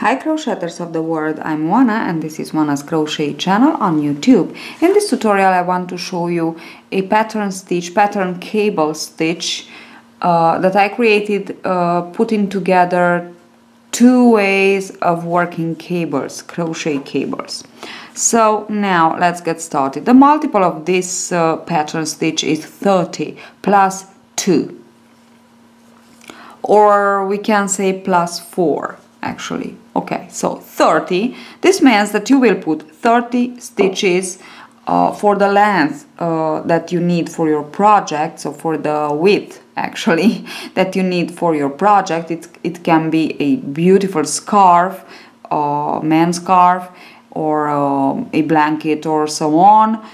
Hi crocheters of the world, I'm Oana and this is Oana's crochet channel on YouTube. In this tutorial I want to show you a pattern stitch, pattern cable stitch uh, that I created uh, putting together two ways of working cables, crochet cables. So now let's get started. The multiple of this uh, pattern stitch is 30 plus 2 or we can say plus 4 actually. Okay, so 30. This means that you will put 30 stitches uh, for the length uh, that you need for your project, so for the width actually that you need for your project. It, it can be a beautiful scarf, uh, men's scarf, or uh, a blanket or so on,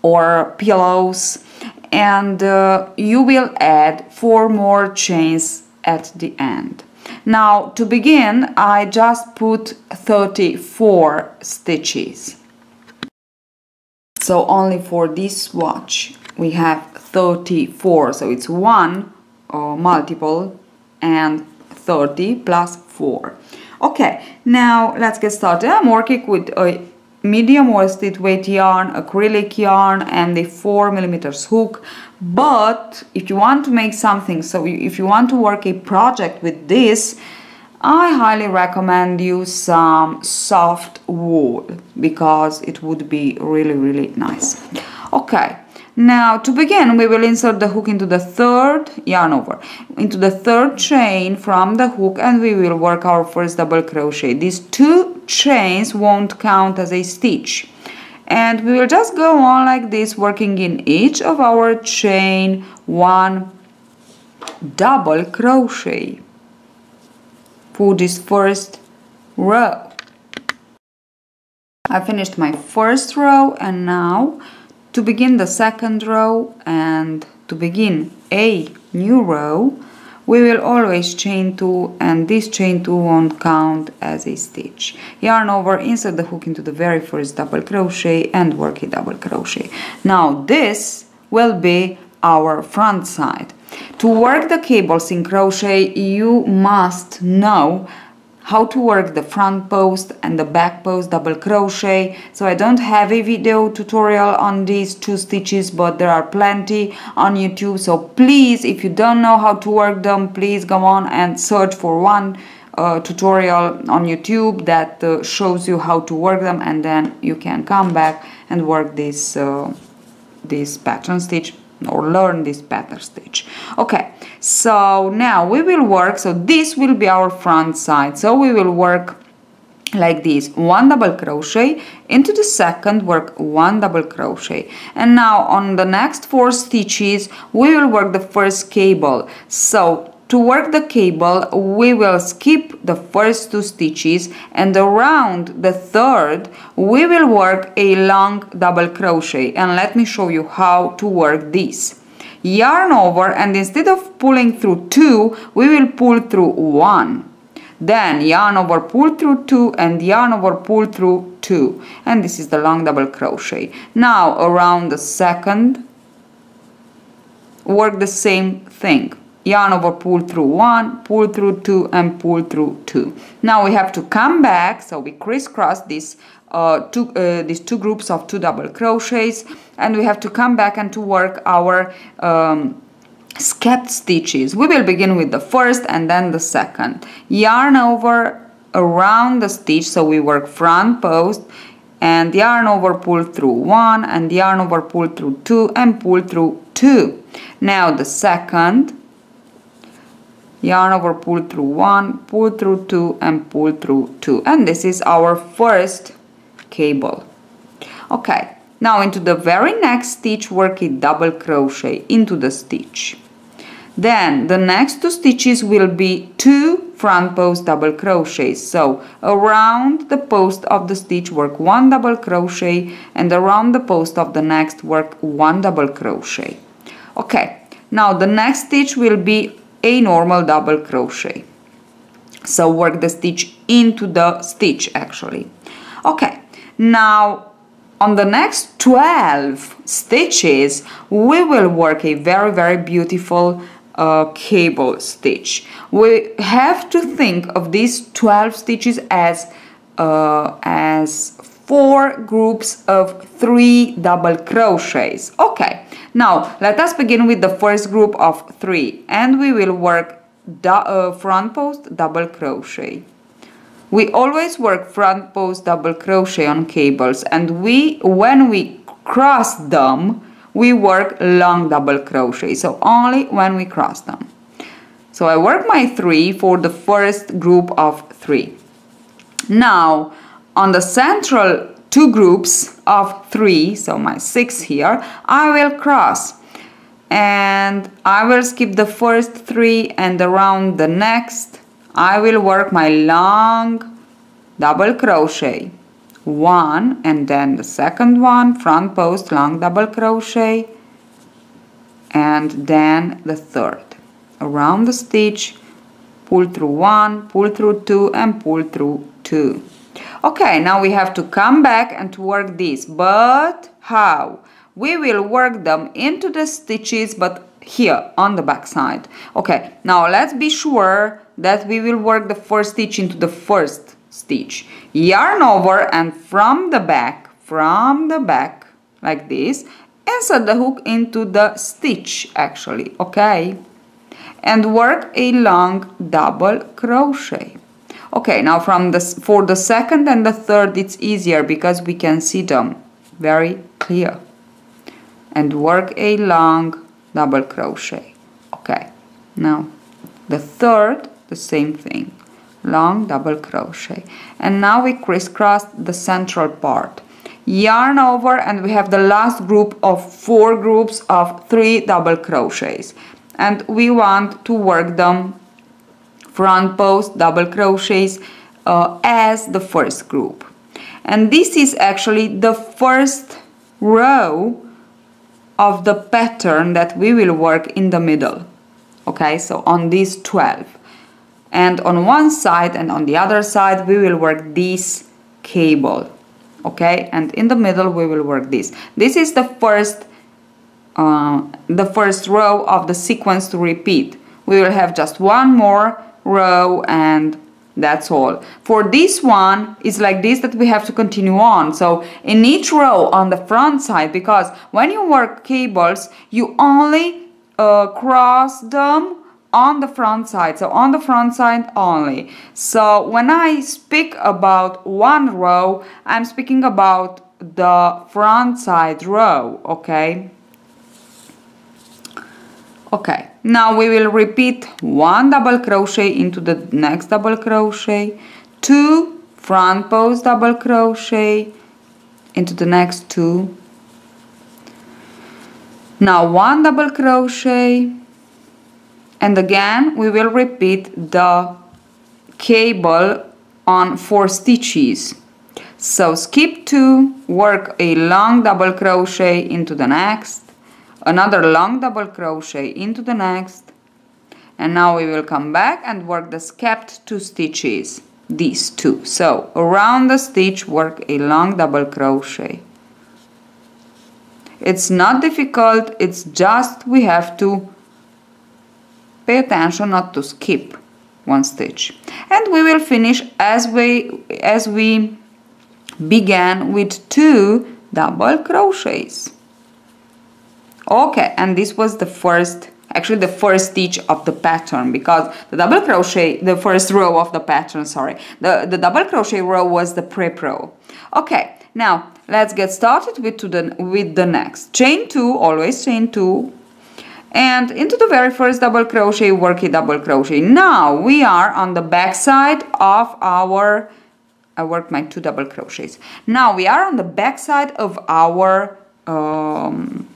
or pillows. And uh, you will add four more chains at the end. Now to begin I just put 34 stitches. So only for this swatch we have 34 so it's 1 uh, multiple and 30 plus 4. Okay now let's get started. I'm working with a medium worsted weight yarn, acrylic yarn and the 4 millimeters hook but if you want to make something so if you want to work a project with this I highly recommend you some soft wool because it would be really really nice. Okay now to begin we will insert the hook into the third yarn over into the third chain from the hook and we will work our first double crochet. These two chains won't count as a stitch and we will just go on like this working in each of our chain one double crochet. For this first row. I finished my first row and now to begin the second row and to begin a new row, we will always chain 2 and this chain 2 won't count as a stitch. Yarn over, insert the hook into the very first double crochet and work a double crochet. Now this will be our front side. To work the cables in crochet you must know how to work the front post and the back post double crochet. So I don't have a video tutorial on these two stitches but there are plenty on YouTube. So please if you don't know how to work them please go on and search for one uh, tutorial on YouTube that uh, shows you how to work them and then you can come back and work this uh, this pattern stitch or learn this pattern stitch. Okay so now we will work so this will be our front side so we will work like this one double crochet into the second work one double crochet and now on the next four stitches we will work the first cable so to work the cable, we will skip the first two stitches and around the third, we will work a long double crochet. And let me show you how to work this. Yarn over and instead of pulling through two, we will pull through one. Then yarn over pull through two and yarn over pull through two. And this is the long double crochet. Now around the second, work the same thing yarn over pull through one pull through two and pull through two now we have to come back so we crisscross this two uh, these two groups of two double crochets and we have to come back and to work our um, skepped stitches. We will begin with the first and then the second. Yarn over around the stitch so we work front post and yarn over pull through one and yarn over pull through two and pull through two. Now the second yarn over pull through one pull through two and pull through two. And this is our first cable. Okay now into the very next stitch work a double crochet into the stitch. Then the next two stitches will be two front post double crochets so around the post of the stitch work one double crochet and around the post of the next work one double crochet. Okay now the next stitch will be a normal double crochet. So work the stitch into the stitch actually. Okay now on the next 12 stitches we will work a very very beautiful uh, cable stitch. We have to think of these 12 stitches as, uh, as four groups of three double crochets. Okay, now let us begin with the first group of three and we will work uh, front post double crochet. We always work front post double crochet on cables and we when we cross them we work long double crochet. So only when we cross them. So I work my three for the first group of three. Now on the central two groups of three so my six here I will cross. And I will skip the first three and around the next I will work my long double crochet. One and then the second one front post long double crochet. And then the third. Around the stitch pull through one pull through two and pull through two. Okay now we have to come back and work this. But how? We will work them into the stitches but here on the back side. Okay now let's be sure that we will work the first stitch into the first stitch. Yarn over and from the back from the back like this insert the hook into the stitch actually okay? And work a long double crochet. Okay now from this for the second and the third it's easier because we can see them very clear. And work a long double crochet. Okay. Now the third the same thing. Long double crochet. And now we crisscross the central part. Yarn over and we have the last group of four groups of three double crochets. And we want to work them front post double crochets uh, as the first group. And this is actually the first row of the pattern that we will work in the middle okay? So on these 12 and on one side and on the other side we will work this cable okay? And in the middle we will work this. This is the first uh, the first row of the sequence to repeat. We will have just one more row and that's all. For this one it's like this that we have to continue on. So in each row on the front side because when you work cables you only uh, cross them on the front side. So on the front side only. So when I speak about one row I'm speaking about the front side row okay? Okay now we will repeat one double crochet into the next double crochet two front post double crochet into the next two. Now one double crochet and again we will repeat the cable on four stitches. So skip two work a long double crochet into the next another long double crochet into the next and now we will come back and work the skipped two stitches these two so around the stitch work a long double crochet it's not difficult it's just we have to Pay attention not to skip one stitch. And we will finish as we, as we began with two double crochets. Okay, and this was the first, actually the first stitch of the pattern because the double crochet, the first row of the pattern, sorry, the, the double crochet row was the prep row. Okay, now let's get started with, to the, with the next. Chain 2, always chain 2, and into the very first double crochet work a double crochet now we are on the back side of our I worked my two double crochets now we are on the back side of our um,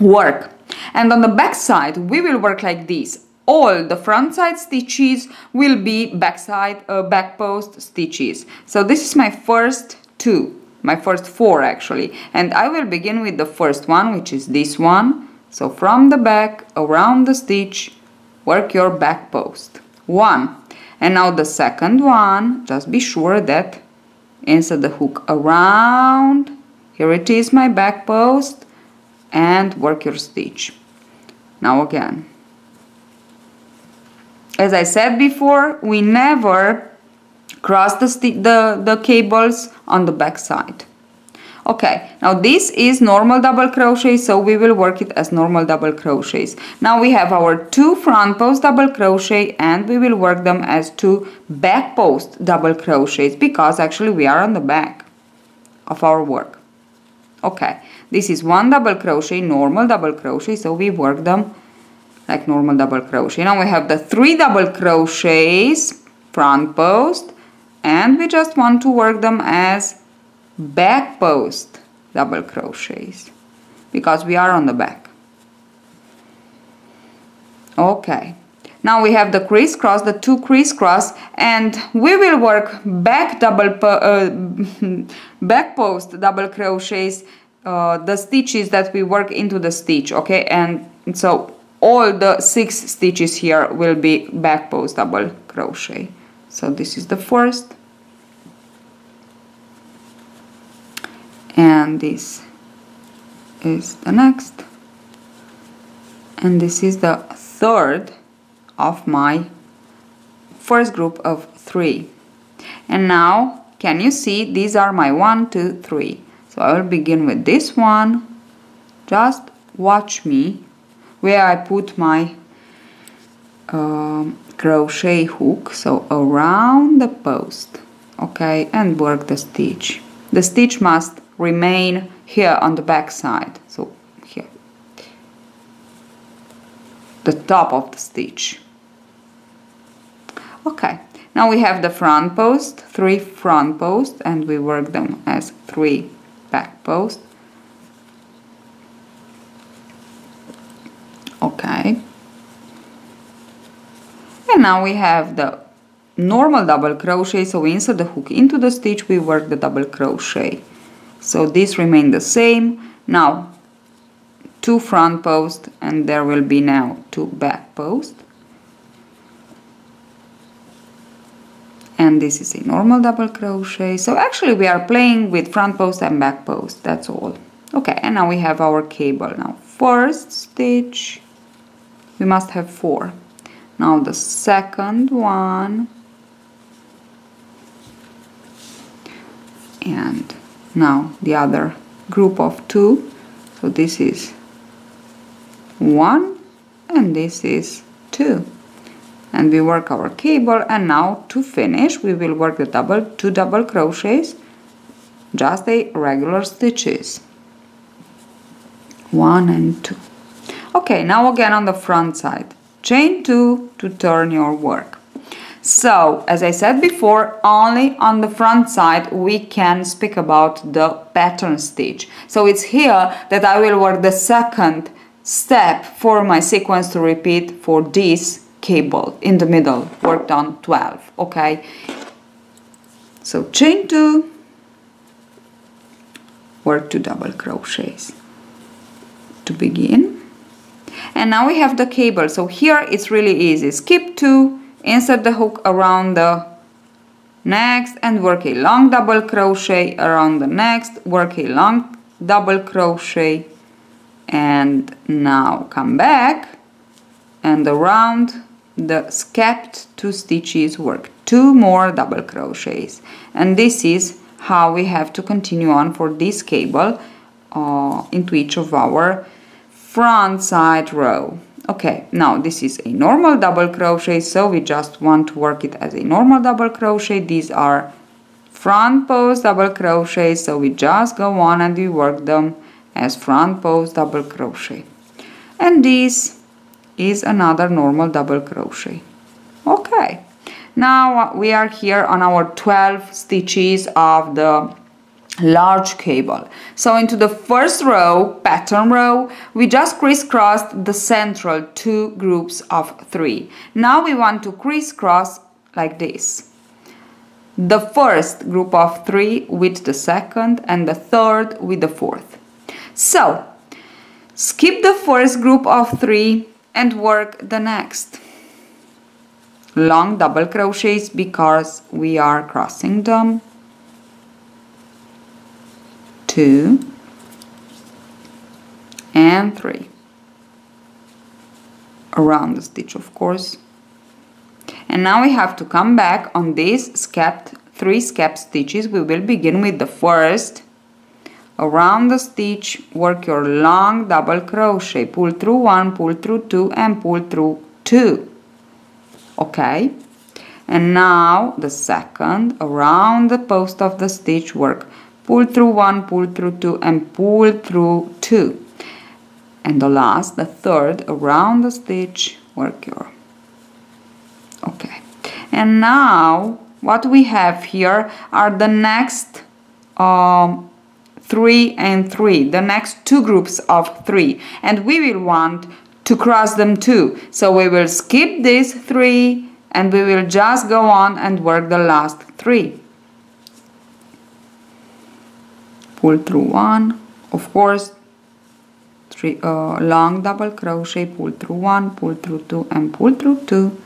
work and on the back side we will work like this all the front side stitches will be back side uh, back post stitches so this is my first two my first four actually and I will begin with the first one which is this one so from the back, around the stitch, work your back post. One. And now the second one, just be sure that insert the hook around. Here it is my back post and work your stitch. Now again. as I said before we never cross the, the, the cables on the back side okay now this is normal double crochet so we will work it as normal double crochets now we have our two front post double crochet and we will work them as two back post double crochets because actually we are on the back of our work okay. This is one double crochet normal double crochet so we work them like normal double crochet. Now we have the three double crochets front post and we just want to work them as back post double crochets because we are on the back. Okay now we have the crisscross the two crisscross and we will work back double uh, back post double crochets uh, the stitches that we work into the stitch okay? And so all the six stitches here will be back post double crochet. So this is the first. And this is the next. And this is the third of my first group of three. And now can you see these are my one two three. So I will begin with this one. Just watch me where I put my um, crochet hook. So around the post okay and work the stitch. The stitch must remain here on the back side. So here. The top of the stitch okay now we have the front post three front posts and we work them as three back posts. Okay. And now we have the normal double crochet. So we insert the hook into the stitch we work the double crochet. So this remain the same. Now two front posts and there will be now two back posts and this is a normal double crochet. So actually we are playing with front post and back post that's all. Okay and now we have our cable. Now first stitch we must have four. Now the second one and now the other group of two. So this is one and this is two and we work our cable and now to finish we will work the double two double crochets just a regular stitches. One and two. Okay now again on the front side. Chain two to turn your work. So, as I said before, only on the front side we can speak about the pattern stitch. So it's here that I will work the second step for my sequence to repeat for this cable in the middle, worked on 12, okay? So chain 2, work 2 double crochets to begin. And now we have the cable, so here it's really easy. Skip 2, insert the hook around the next and work a long double crochet around the next work a long double crochet and now come back and around the skepped two stitches work. Two more double crochets. And this is how we have to continue on for this cable uh, into each of our front side row. Okay now this is a normal double crochet so we just want to work it as a normal double crochet. These are front post double crochet so we just go on and we work them as front post double crochet. And this is another normal double crochet okay now uh, we are here on our 12 stitches of the large cable. So into the first row, pattern row, we just crisscrossed the central two groups of three. Now we want to crisscross like this. The first group of three with the second and the third with the fourth. So, skip the first group of three and work the next. Long double crochets because we are crossing them two, and three. Around the stitch, of course. and now we have to come back on these skepped three skep stitches we will begin with the first around the stitch work your long double crochet. Pull through one pull through two and pull through two. Okay? And now the second around the post of the stitch work. Pull through one pull through two and pull through two. And the last the third around the stitch work your okay. And now what we have here are the next um, three and three the next two groups of three. And we will want to cross them too. So we will skip these three and we will just go on and work the last three. Pull through one of course. Three uh, long double crochet pull through one pull through two and pull through two.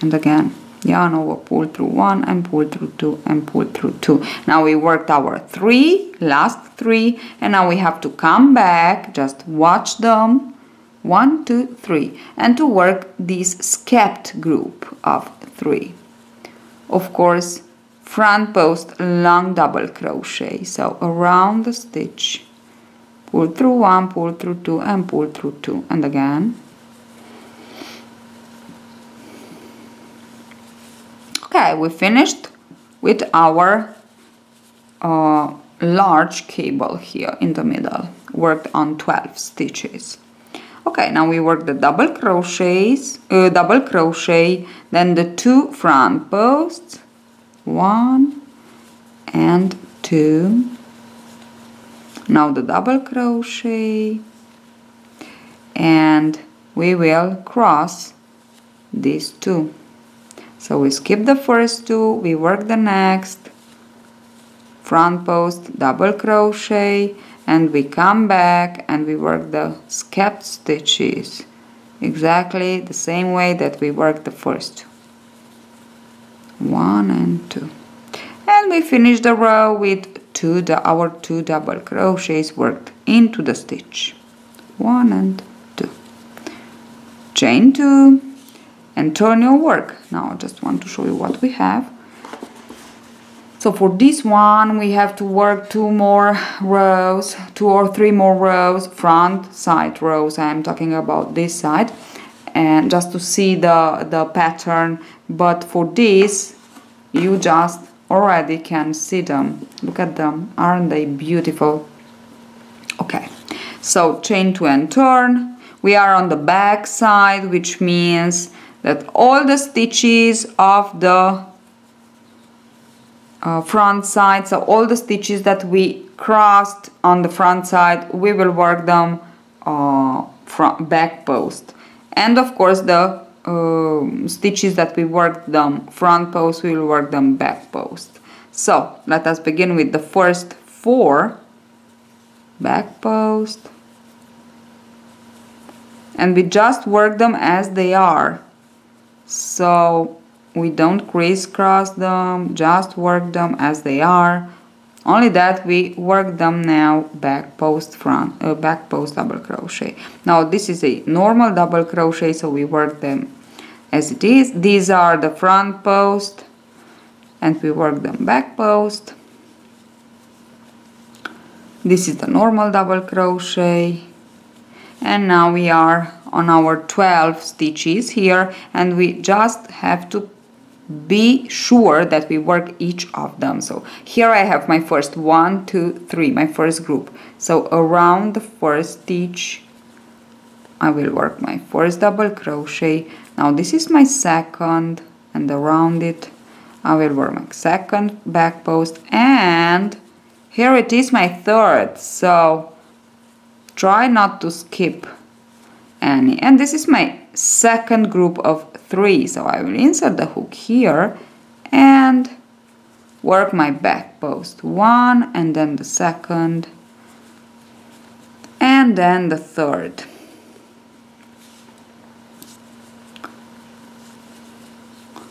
And again yarn over pull through one and pull through two and pull through two. Now we worked our three last three and now we have to come back just watch them. One two three. And to work this skepped group of three. Of course front post long double crochet. So around the stitch. Pull through one pull through two and pull through two. And again okay we finished with our uh, large cable here in the middle. Worked on 12 stitches. Okay now we work the double crochets uh, double crochet then the two front posts one and two. Now the double crochet. And we will cross these two so we skip the first two we work the next front post double crochet and we come back and we work the skipped stitches exactly the same way that we worked the first one and two. And we finish the row with two our two double crochets worked into the stitch. One and two. Chain two and turn your work. Now I just want to show you what we have. So for this one we have to work two more rows two or three more rows front side rows. I am talking about this side. And just to see the the pattern. But for this you just already can see them. Look at them. Aren't they beautiful? Okay. So chain two and turn. We are on the back side which means that all the stitches of the uh, front side so all the stitches that we crossed on the front side we will work them uh, front back post. And of course the uh, stitches that we worked them front post we will work them back post. So let us begin with the first four. Back post. And we just work them as they are so we don't crisscross them just work them as they are. Only that we work them now back post front uh, back post double crochet. Now this is a normal double crochet so we work them as it is. These are the front post and we work them back post. This is the normal double crochet. And now we are on our 12 stitches here and we just have to be sure that we work each of them. So here I have my first one two three my first group. So around the first stitch I will work my first double crochet. Now this is my second and around it I will work my second back post and here it is my third. So try not to skip any and this is my second group of three. So I will insert the hook here and work my back post. One and then the second. And then the third.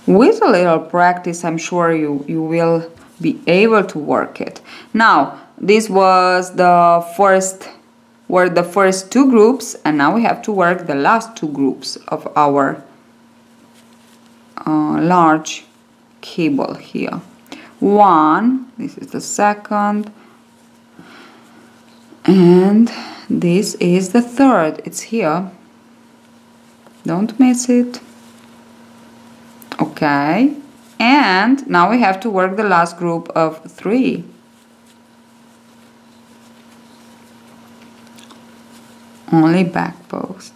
With a little practice I'm sure you you will be able to work it. Now this was the first were the first two groups and now we have to work the last two groups of our uh, large cable here. One this is the second and this is the third. It's here. Don't miss it. Okay. And now we have to work the last group of three only back post.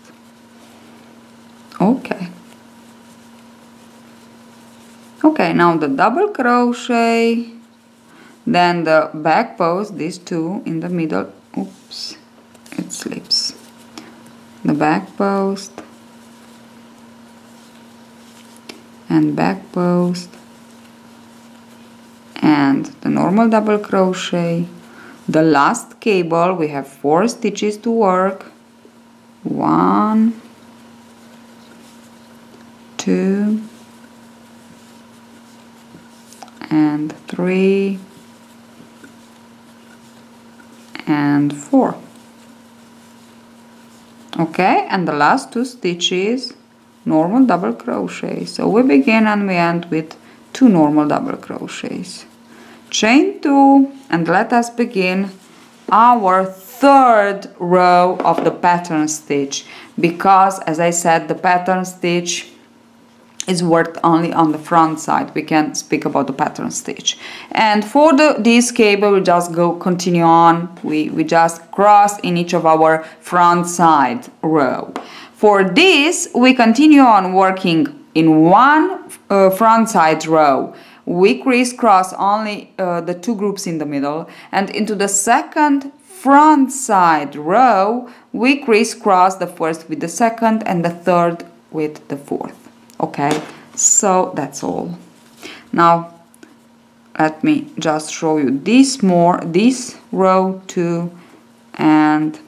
Okay. Okay now the double crochet then the back post these two in the middle. Oops it slips. The back post and back post and the normal double crochet. The last cable we have four stitches to work one two and three and four. Okay and the last two stitches normal double crochet so we begin and we end with two normal double crochets. Chain two and let us begin our third row of the pattern stitch because as I said the pattern stitch is worked only on the front side. We can speak about the pattern stitch. And for the this cable we just go continue on. We we just cross in each of our front side row. For this we continue on working in one uh, front side row. We crisscross only uh, the two groups in the middle. And into the second front side row we crisscross the first with the second and the third with the fourth okay? So that's all. Now let me just show you this more this row too and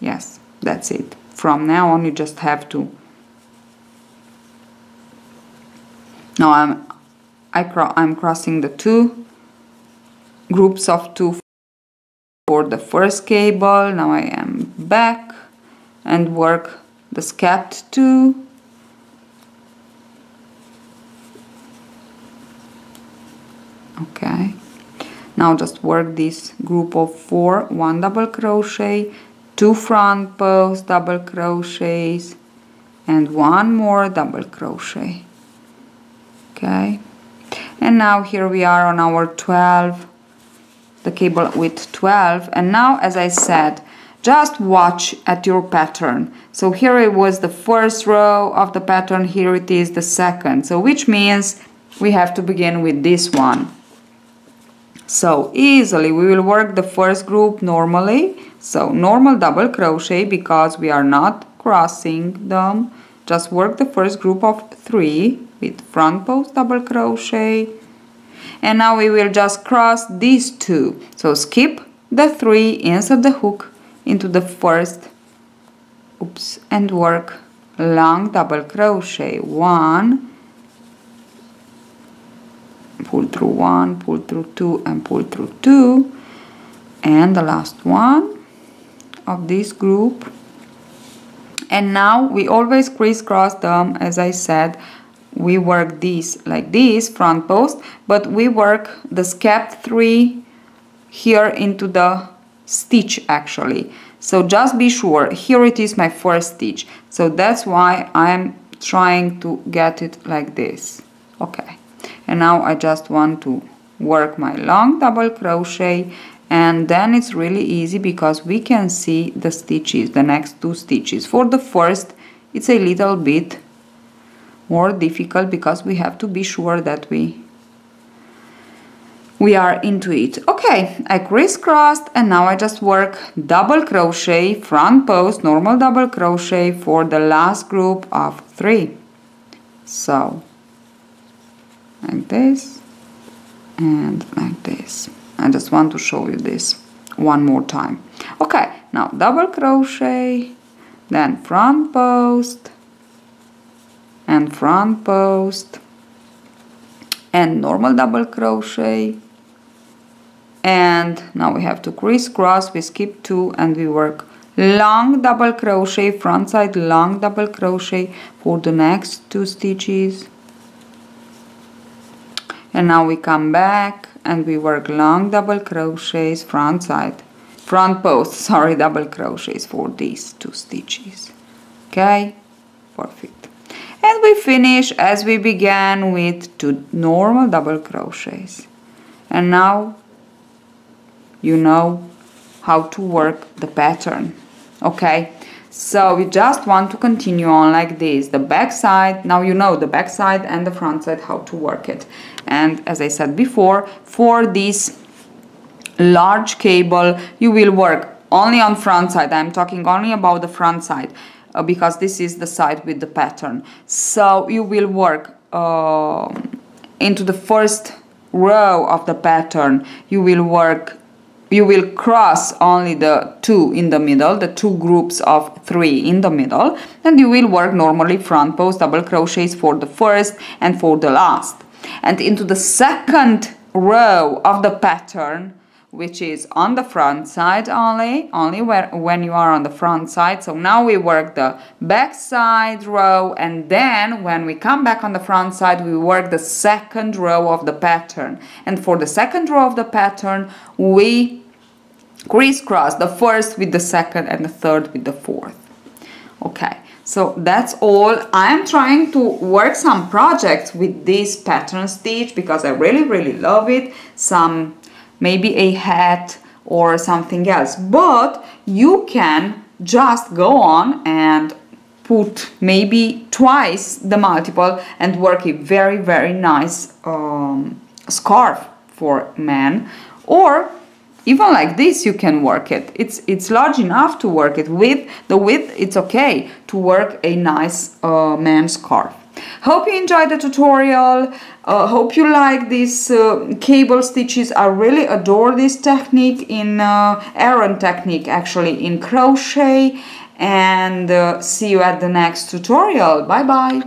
yes that's it. From now on you just have to now I'm I I'm crossing the two groups of two for the first cable now I am back and work the skepped two okay. Now just work this group of four one double crochet two front post double crochets and one more double crochet. Okay. And now here we are on our 12 the cable with 12 and now as I said just watch at your pattern. So here it was the first row of the pattern here it is the second. So which means we have to begin with this one. So easily we will work the first group normally. So normal double crochet because we are not crossing them. Just work the first group of three with front post double crochet and now we will just cross these two. So skip the three insert the hook into the first. Oops and work long double crochet. One. Pull through one pull through two and pull through two. And the last one of this group. And now we always crisscross them as I said we work this like this front post but we work the skep 3 here into the stitch actually. So just be sure here it is my first stitch. So that's why I'm trying to get it like this. Okay. And now I just want to work my long double crochet and then it's really easy because we can see the stitches the next two stitches. For the first it's a little bit more difficult because we have to be sure that we we are into it. Okay I crisscrossed and now I just work double crochet front post normal double crochet for the last group of three. So like this and like this. I just want to show you this one more time. Okay now double crochet then front post and front post and normal double crochet. And now we have to crisscross we skip two and we work long double crochet front side long double crochet for the next two stitches. And now we come back and we work long double crochets front side front post sorry double crochets for these two stitches. Okay? Perfect and we finish as we began with two normal double crochets. And now you know how to work the pattern okay? So we just want to continue on like this. The back side now you know the back side and the front side how to work it. And as I said before for this large cable you will work only on front side. I'm talking only about the front side uh, because this is the side with the pattern. So you will work uh, into the first row of the pattern. You will work you will cross only the two in the middle the two groups of three in the middle and you will work normally front post double crochets for the first and for the last. And into the second row of the pattern which is on the front side only, only where, when you are on the front side. So now we work the back side row and then when we come back on the front side, we work the second row of the pattern. And for the second row of the pattern, we crisscross the first with the second and the third with the fourth. Okay. So that's all. I'm trying to work some projects with this pattern stitch because I really, really love it. Some maybe a hat or something else. But you can just go on and put maybe twice the multiple and work a very very nice um, scarf for men. Or even like this you can work it. It's it's large enough to work it with the width it's okay to work a nice uh, man's scarf Hope you enjoyed the tutorial. Uh, hope you like these uh, cable stitches. I really adore this technique in uh, technique actually in crochet and uh, see you at the next tutorial. Bye bye.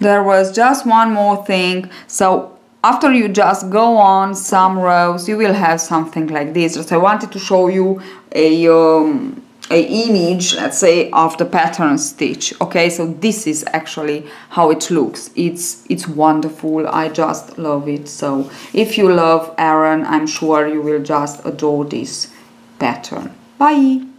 There was just one more thing. So after you just go on some rows you will have something like this. Just I wanted to show you a um, a image let's say of the pattern stitch okay? So this is actually how it looks. It's it's wonderful. I just love it. So if you love Aran I'm sure you will just adore this pattern. Bye